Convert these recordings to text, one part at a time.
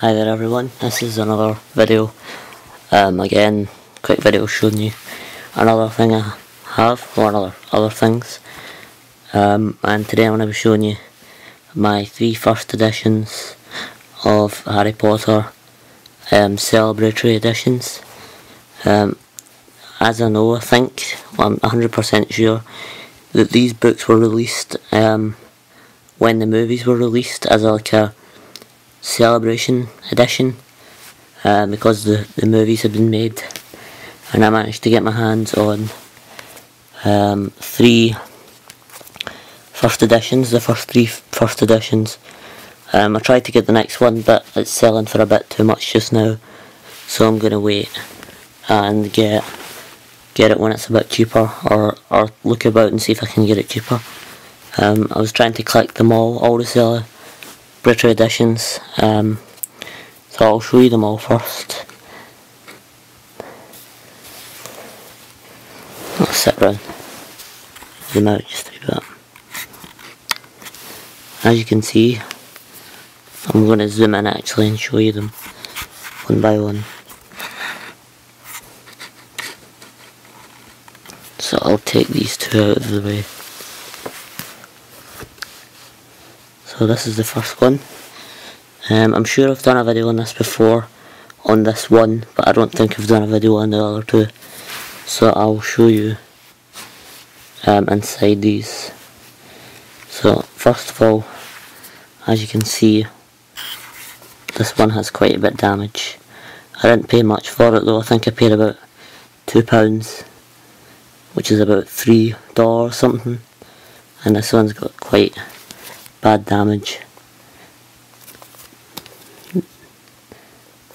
Hi there everyone, this is another video, um, again, quick video showing you another thing I have, or another other things, um, and today I'm going to be showing you my three first editions of Harry Potter um, celebratory editions. Um, as I know, I think, I'm 100% sure that these books were released um, when the movies were released as like a celebration edition uh, because the, the movies had been made and I managed to get my hands on um, three first editions, the first three first editions. Um, I tried to get the next one but it's selling for a bit too much just now so I'm going to wait and get get it when it's a bit cheaper or, or look about and see if I can get it cheaper. Um, I was trying to collect them all, all the celebratory editions, um, so I'll show you them all first. I'll sit zoom out just a bit. As you can see, I'm going to zoom in actually and show you them one by one. So I'll take these two out of the way. So this is the first one. Um, I'm sure I've done a video on this before, on this one, but I don't think I've done a video on the other two. So I'll show you um, inside these. So first of all, as you can see, this one has quite a bit of damage. I didn't pay much for it though, I think I paid about £2 which is about three dollars something and this one's got quite bad damage.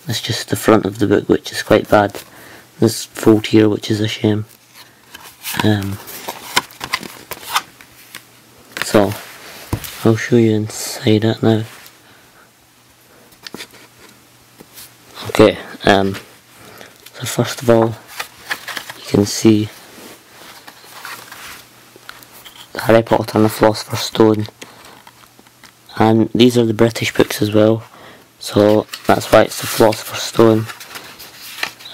That's just the front of the book which is quite bad. There's fold here which is a shame. Um, so I'll show you inside it now. Okay um, so first of all you can see Harry Potter and the Philosopher's Stone and these are the British books as well. So that's why it's the Philosopher's Stone.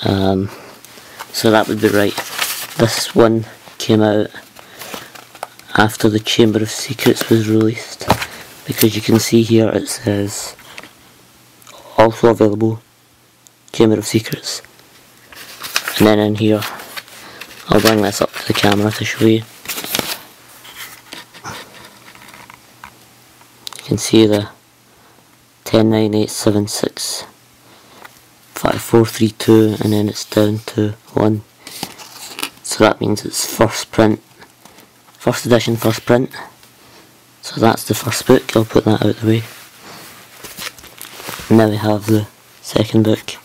Um, so that would be right. This one came out after the Chamber of Secrets was released. Because you can see here it says also available Chamber of Secrets. And then in here I'll bring this up to the camera to show you can see the 109876 5432 and then it's down to 1 so that means it's first print first edition first print. So that's the first book. I'll put that out of the way. Now we have the second book.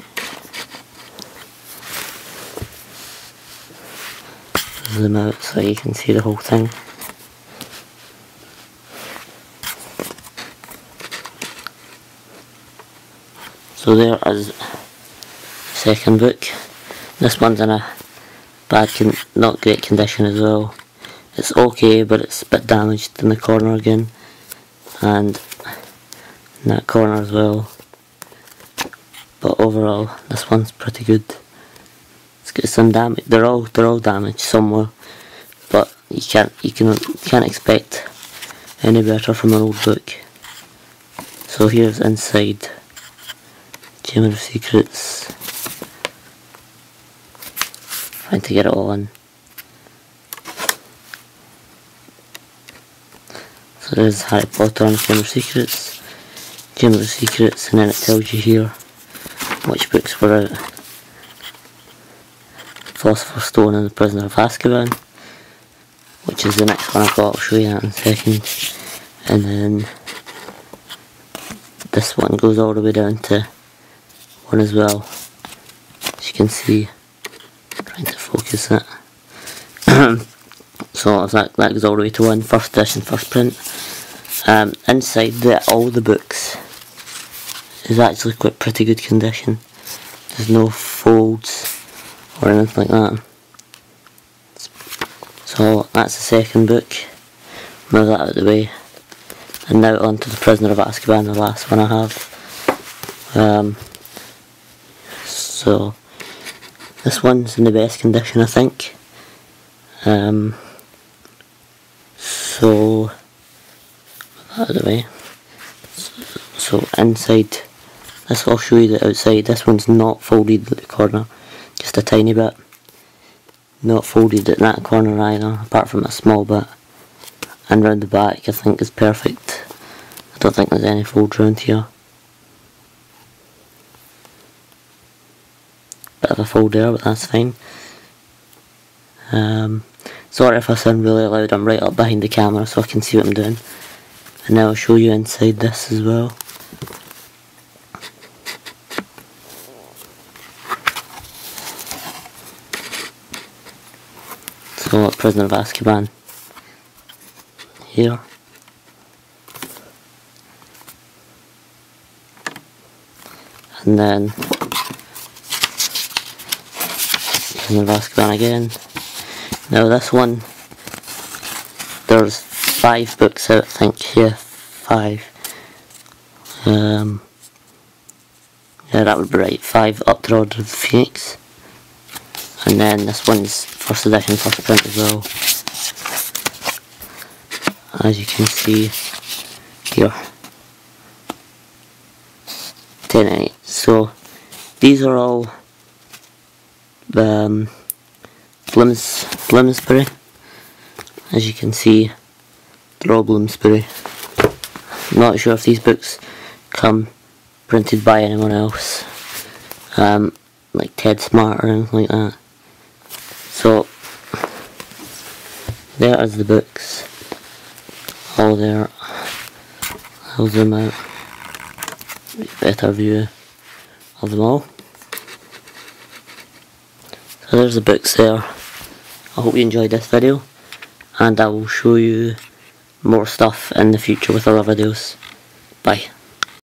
Zoom out so you can see the whole thing So there is second book. This one's in a bad, not great condition as well. It's okay, but it's a bit damaged in the corner again, and in that corner as well. But overall, this one's pretty good. It's got some damage. They're all they're all damaged somewhere, but you can't you can you can't expect any better from an old book. So here's inside. Chamber of Secrets. Trying to get it all in. So there's Harry Potter and Chamber of Secrets. Chamber of Secrets and then it tells you here which books were out. Philosopher's Stone and the Prisoner of Azkaban. Which is the next one I've got, I'll show you that in a second. And then this one goes all the way down to one as well. As you can see trying to focus it so that, that goes all the way to one first edition first print. Um, inside the, all the books is actually quite pretty good condition. There's no folds or anything like that. So that's the second book. Move that out of the way. And now on to the Prisoner of Azkaban, the last one I have. Um, so this one's in the best condition I think. Um, so out of the way. So, inside, this I'll show you the outside. This one's not folded at the corner, just a tiny bit. Not folded at that corner either, apart from a small bit. And round the back I think is perfect. I don't think there's any fold round here. Bit of a fold there, but that's fine. Um, sorry if I sound really loud, I'm right up behind the camera so I can see what I'm doing. And now I'll show you inside this as well. So, Prisoner of Azkaban here. And then Prisoner of Azkaban again. Now this one, there's five books out, I think, yeah, five. Um, yeah, that would be right, five up to Order of the Phoenix. And then this one's first edition, first print as well. As you can see here. 10 8. So, these are all um, Blims, Bloomsbury. As you can see, all Bloomsbury. not sure if these books come printed by anyone else. Um, like Ted Smart or anything like that. So, there is the books. All there. I'll zoom out. Better view of them all. So there's the books there. I hope you enjoyed this video and I will show you more stuff in the future with other videos. Bye.